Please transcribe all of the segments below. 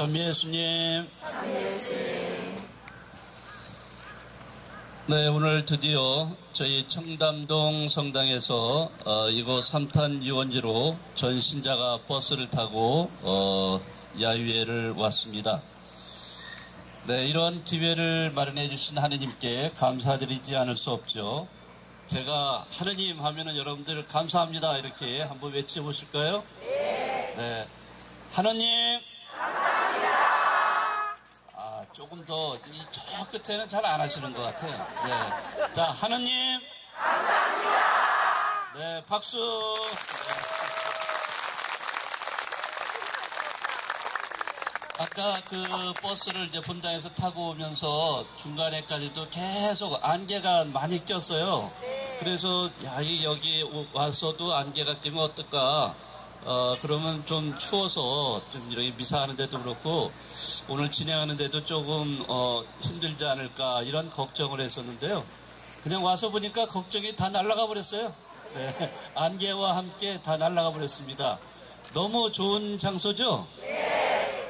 찬미 예수님. 찬미 예수님. 네, 오늘 드디어 저희 청담동 성당에서 어, 이곳 삼탄 유원지로 전 신자가 버스를 타고 어, 야유회를 왔습니다. 네, 이런 기회를 마련해 주신 하느님께 감사드리지 않을 수 없죠. 제가 하느님 하면은 여러분들 감사합니다 이렇게 한번 외쳐 보실까요? 네. 네. 하느님 아, 조금 더, 이저 끝에는 잘 안 하시는 것 같아요. 네. 자, 하느님. 감사합니다. 네, 박수. 아까 그 버스를 이제 본당에서 타고 오면서 중간에까지도 계속 안개가 많이 꼈어요. 그래서 야, 이 여기 와서도 안개가 끼면 어떨까? 어, 그러면 좀 추워서 좀 이렇게 미사하는데도 그렇고 오늘 진행하는데도 조금 어, 힘들지 않을까 이런 걱정을 했었는데요. 그냥 와서 보니까 걱정이 다 날아가 버렸어요. 네, 안개와 함께 다 날아가 버렸습니다. 너무 좋은 장소죠?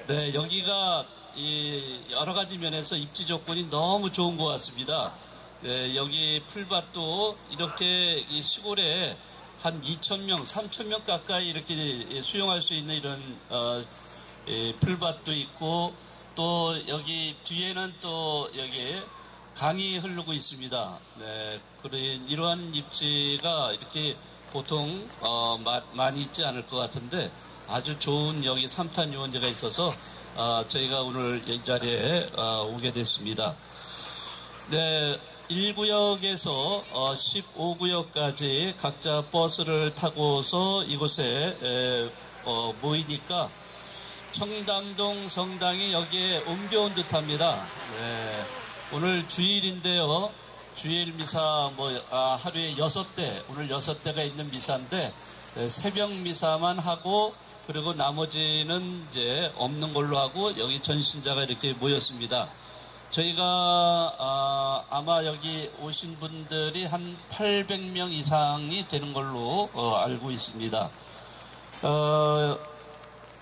네, 여기가 이 여러 가지 면에서 입지 조건이 너무 좋은 것 같습니다. 네, 여기 풀밭도 이렇게 이 시골에 한 2,000명, 3,000명 가까이 이렇게 수용할 수 있는 이런 어, 예, 풀밭도 있고 또 여기 뒤에는 또 여기 강이 흐르고 있습니다. 네, 그런 이러한 입지가 이렇게 보통 어, 마, 많이 있지 않을 것 같은데 아주 좋은 여기 삼탄 유원지가 있어서 어, 저희가 오늘 이 자리에 어, 오게 됐습니다. 네, 1구역에서 15구역까지 각자 버스를 타고서 이곳에 어, 모이니까 청담동 성당이 여기에 옮겨온 듯합니다. 네, 오늘 주일인데요. 주일 미사 뭐 아, 하루에 여섯 대 오늘 여섯 대가 있는 미사인데 네, 새벽 미사만 하고 그리고 나머지는 이제 없는 걸로 하고 여기 전신자가 이렇게 모였습니다. 저희가 아, 아마 여기 오신 분들이 한 800명 이상이 되는 걸로 어, 알고 있습니다. 어,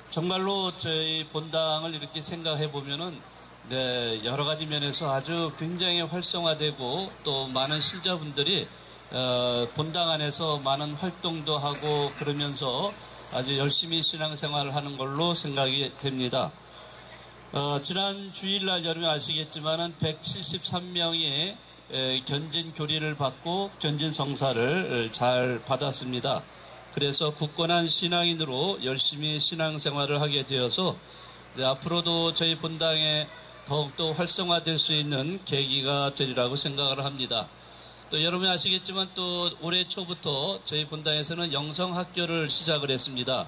정말로 저희 본당을 이렇게 생각해 보면은 네, 여러 가지 면에서 아주 굉장히 활성화되고 또 많은 신자분들이 어, 본당 안에서 많은 활동도 하고 그러면서 아주 열심히 신앙생활을 하는 걸로 생각이 됩니다. 어, 지난 주일날 여러분 아시겠지만은 173명이 견진 교리를 받고 견진 성사를 잘 받았습니다. 그래서 굳건한 신앙인으로 열심히 신앙생활을 하게 되어서 네, 앞으로도 저희 본당에 더욱더 활성화될 수 있는 계기가 되리라고 생각을 합니다. 또 여러분이 아시겠지만 또 올해 초부터 저희 본당에서는 영성학교를 시작을 했습니다.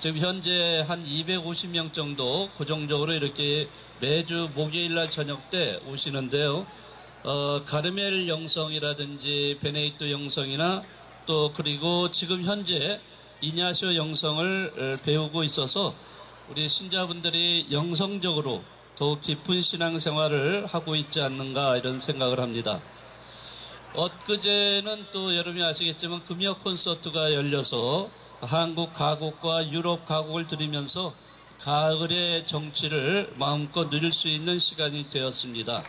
지금 현재 한 250명 정도 고정적으로 이렇게 매주 목요일 날 저녁 때 오시는데요. 어, 가르멜 영성이라든지 베네이토 영성이나 또 그리고 지금 현재 이냐쇼 영성을 배우고 있어서 우리 신자분들이 영성적으로 더욱 깊은 신앙생활을 하고 있지 않는가 이런 생각을 합니다. 엊그제는 또 여러분이 아시겠지만 금요 콘서트가 열려서 한국 가곡과 유럽 가곡을 들으면서 가을의 정치를 마음껏 누릴 수 있는 시간이 되었습니다.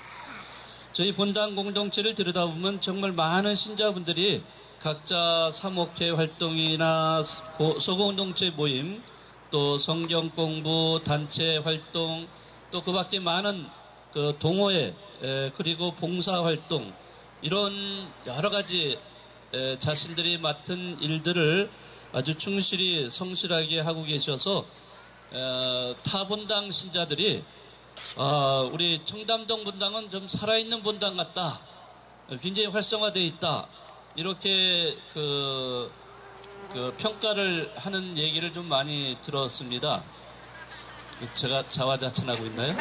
저희 본당 공동체를 들여다보면 정말 많은 신자분들이 각자 사목회 활동이나 소공동체 모임, 또 성경 공부, 단체 활동, 또 그 밖에 많은 그 동호회, 그리고 봉사 활동, 이런 여러 가지 자신들이 맡은 일들을 아주 충실히 성실하게 하고 계셔서 어, 타 본당 신자들이 어, 우리 청담동 분당은 좀 살아있는 분당 같다. 굉장히 활성화되어 있다. 이렇게 그, 그 평가를 하는 얘기를 좀 많이 들었습니다. 제가 자화자찬하고 있나요?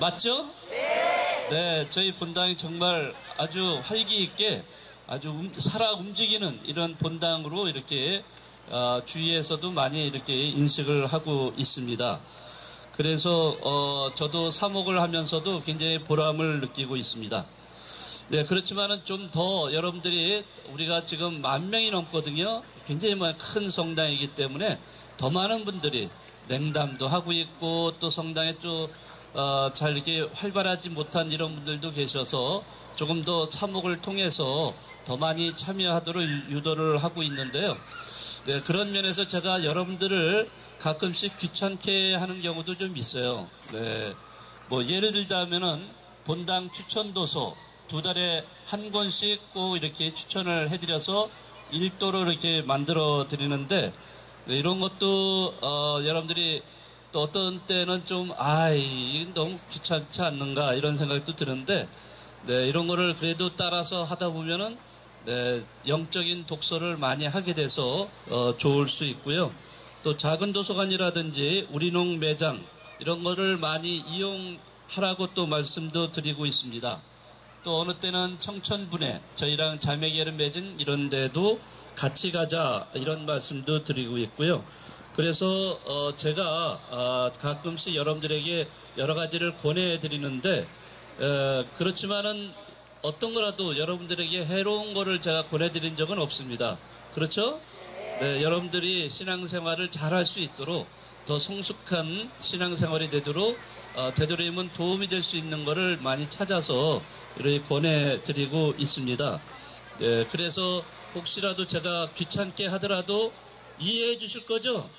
맞죠? 네, 저희 본당이 정말 아주 활기 있게 아주 음, 살아 움직이는 이런 본당으로 이렇게 어, 주위에서도 많이 이렇게 인식을 하고 있습니다. 그래서 어, 저도 사목을 하면서도 굉장히 보람을 느끼고 있습니다. 네, 그렇지만은 좀 더 여러분들이 우리가 지금 만 명이 넘거든요. 굉장히 큰 성당이기 때문에 더 많은 분들이 냉담도 하고 있고 또 성당에 좀 어, 잘 이렇게 활발하지 못한 이런 분들도 계셔서 조금 더 참목을 통해서 더 많이 참여하도록 유도를 하고 있는데요. 네, 그런 면에서 제가 여러분들을 가끔씩 귀찮게 하는 경우도 좀 있어요. 네, 뭐 예를 들자면은 본당 추천도서 두 달에 한 권씩 꼭 이렇게 추천을 해드려서 일도로 이렇게 만들어 드리는데 네, 이런 것도 어, 여러분들이 또 어떤 때는 좀 아이 너무 귀찮지 않는가 이런 생각도 드는데 네, 이런 거를 그래도 따라서 하다 보면은 네, 영적인 독서를 많이 하게 돼서 어, 좋을 수 있고요. 또 작은 도서관이라든지 우리농 매장 이런 거를 많이 이용하라고 또 말씀도 드리고 있습니다. 또 어느 때는 청천분해 저희랑 자매계를 맺은 이런 데도 같이 가자 이런 말씀도 드리고 있고요. 그래서 어 제가 어 가끔씩 여러분들에게 여러 가지를 권해 드리는데 그렇지만은 어떤 거라도 여러분들에게 해로운 거를 제가 권해 드린 적은 없습니다. 그렇죠? 네, 여러분들이 신앙생활을 잘할 수 있도록 더 성숙한 신앙생활이 되도록 어, 되도록이면 도움이 될 수 있는 것을 많이 찾아서 이렇게 권해드리고 있습니다. 네, 그래서 혹시라도 제가 귀찮게 하더라도 이해해 주실 거죠?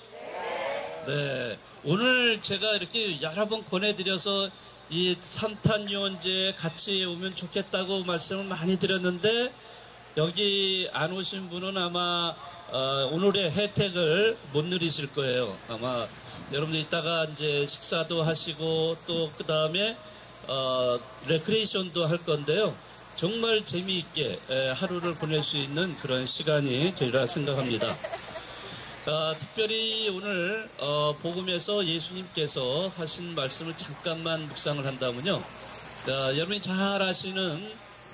네. 오늘 제가 이렇게 여러 번 권해드려서 이 삼탄유원제에 같이 오면 좋겠다고 말씀을 많이 드렸는데 여기 안 오신 분은 아마 어, 오늘의 혜택을 못 누리실 거예요. 아마 여러분들 이따가 이제 식사도 하시고 또 그 다음에 어, 레크레이션도 할 건데요. 정말 재미있게 에, 하루를 보낼 수 있는 그런 시간이 되리라 생각합니다. 아, 특별히 오늘 어, 복음에서 예수님께서 하신 말씀을 잠깐만 묵상을 한다면요. 아, 여러분이 잘 아시는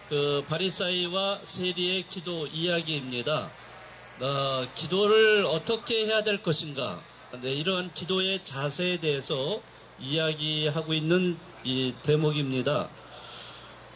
그 바리사이와 세리의 기도 이야기입니다. 어, 기도를 어떻게 해야 될 것인가 네, 이러한 기도의 자세에 대해서 이야기하고 있는 이 대목입니다.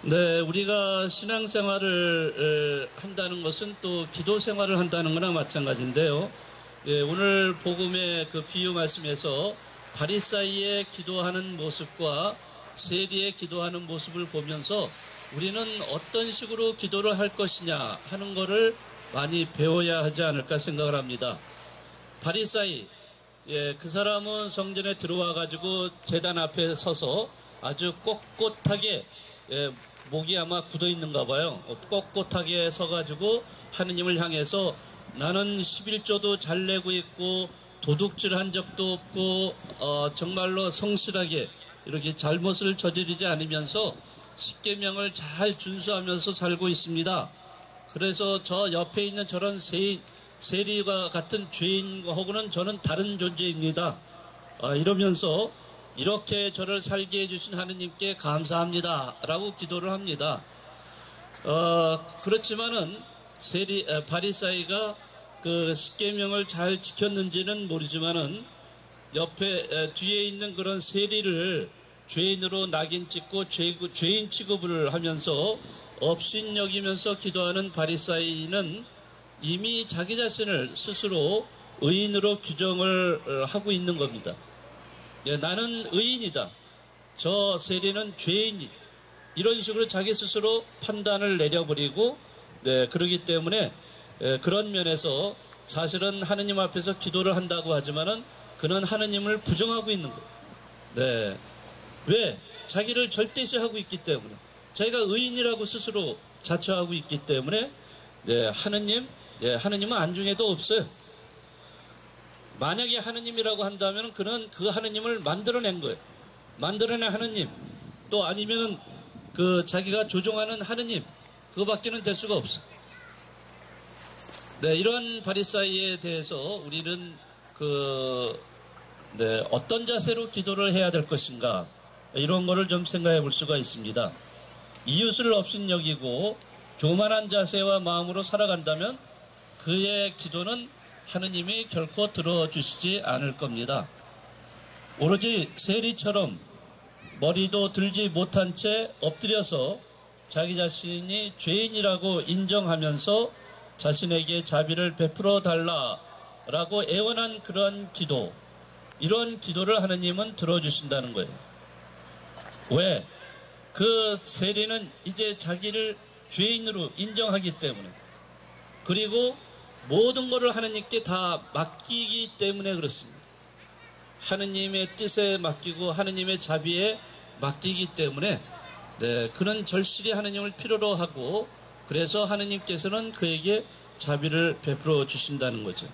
네, 우리가 신앙생활을 에, 한다는 것은 또 기도 생활을 한다는 거나 마찬가지인데요. 예, 오늘 복음의 그 비유 말씀에서 바리사이의 기도하는 모습과 세리의 기도하는 모습을 보면서 우리는 어떤 식으로 기도를 할 것이냐 하는 것을 많이 배워야 하지 않을까 생각을 합니다. 바리사이, 예, 그 사람은 성전에 들어와 가지고 재단 앞에 서서 아주 꼿꼿하게 예, 목이 아마 굳어 있는가 봐요. 꼿꼿하게 서 가지고 하느님을 향해서 나는 11조도 잘 내고 있고 도둑질 한 적도 없고 어, 정말로 성실하게 이렇게 잘못을 저지르지 않으면서 십계명을 잘 준수하면서 살고 있습니다. 그래서 저 옆에 있는 저런 세, 세리와 같은 죄인하고는 저는 다른 존재입니다. 아, 이러면서 이렇게 저를 살게 해주신 하느님께 감사합니다. 라고 기도를 합니다. 어, 그렇지만은 세리, 에, 바리사이가 그 십계명을 잘 지켰는지는 모르지만은 옆에 에, 뒤에 있는 그런 세리를 죄인으로 낙인 찍고 죄, 죄인 취급을 하면서 업신여기면서 기도하는 바리사이는 이미 자기 자신을 스스로 의인으로 규정을 어, 하고 있는 겁니다. 예, 나는 의인이다. 저 세리는 죄인이다. 이런 식으로 자기 스스로 판단을 내려버리고 네, 그러기 때문에 예, 그런 면에서 사실은 하느님 앞에서 기도를 한다고 하지만은 그는 하느님을 부정하고 있는 거예요. 네. 왜? 자기를 절대시하고 있기 때문에. 자기가 의인이라고 스스로 자처하고 있기 때문에 네, 하느님, 네, 하느님은 안중에도 없어요. 만약에 하느님이라고 한다면 그는 그 하느님을 만들어낸 거예요. 만들어낸 하느님, 또 아니면 그 자기가 조종하는 하느님, 그거밖에는 될 수가 없어. 네, 이런 바리사이에 대해서 우리는 그 네, 어떤 자세로 기도를 해야 될 것인가 이런 거를 좀 생각해 볼 수가 있습니다. 이웃을 없인 여기고 교만한 자세와 마음으로 살아간다면 그의 기도는 하느님이 결코 들어주시지 않을 겁니다. 오로지 세리처럼 머리도 들지 못한 채 엎드려서 자기 자신이 죄인이라고 인정하면서 자신에게 자비를 베풀어 달라라고 애원한 그런 기도 이런 기도를 하느님은 들어주신다는 거예요. 왜? 그 세리는 이제 자기를 죄인으로 인정하기 때문에 그리고 모든 것을 하느님께 다 맡기기 때문에 그렇습니다. 하느님의 뜻에 맡기고 하느님의 자비에 맡기기 때문에 네, 그런 절실히 하느님을 필요로 하고 그래서 하느님께서는 그에게 자비를 베풀어 주신다는 거죠.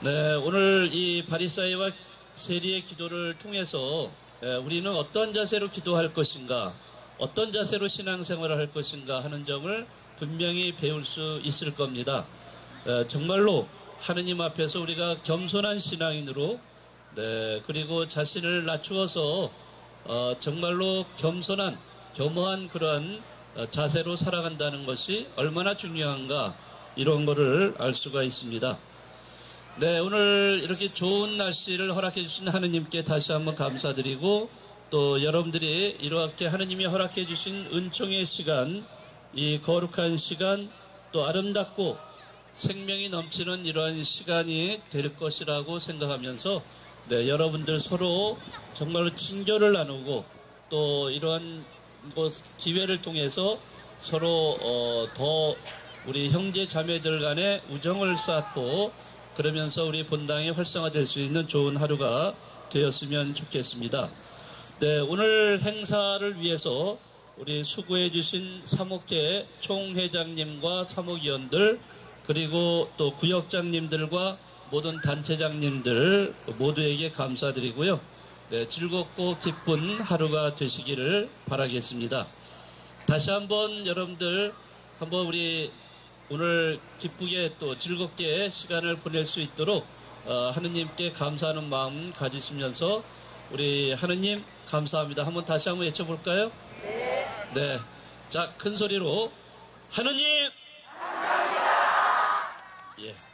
네, 오늘 이 바리사이와 세리의 기도를 통해서 예, 우리는 어떤 자세로 기도할 것인가, 어떤 자세로 신앙생활을 할 것인가 하는 점을 분명히 배울 수 있을 겁니다. 예, 정말로 하느님 앞에서 우리가 겸손한 신앙인으로 네, 그리고 자신을 낮추어서 어, 정말로 겸손한 겸허한 그러한 어, 자세로 살아간다는 것이 얼마나 중요한가 이런 거를 알 수가 있습니다. 네, 오늘 이렇게 좋은 날씨를 허락해 주신 하느님께 다시 한번 감사드리고 또 여러분들이 이렇게 하느님이 허락해 주신 은총의 시간, 이 거룩한 시간, 또 아름답고 생명이 넘치는 이러한 시간이 될 것이라고 생각하면서 네, 여러분들 서로 정말로 친교를 나누고 또 이러한 뭐 기회를 통해서 서로 어, 더 우리 형제 자매들 간의 우정을 쌓고 그러면서 우리 본당이 활성화될 수 있는 좋은 하루가 되었으면 좋겠습니다. 네, 오늘 행사를 위해서 우리 수고해 주신 사목회 총회장님과 사목위원들 그리고 또 구역장님들과 모든 단체장님들 모두에게 감사드리고요. 네, 즐겁고 기쁜 하루가 되시기를 바라겠습니다. 다시 한번 여러분들 한번 우리 오늘 기쁘게 또 즐겁게 시간을 보낼 수 있도록 어, 하느님께 감사하는 마음 가지시면서 우리 하느님 감사합니다. 한번 다시 한번 외쳐볼까요? 네. 네. 자, 큰 소리로 하느님 감사합니다. 예.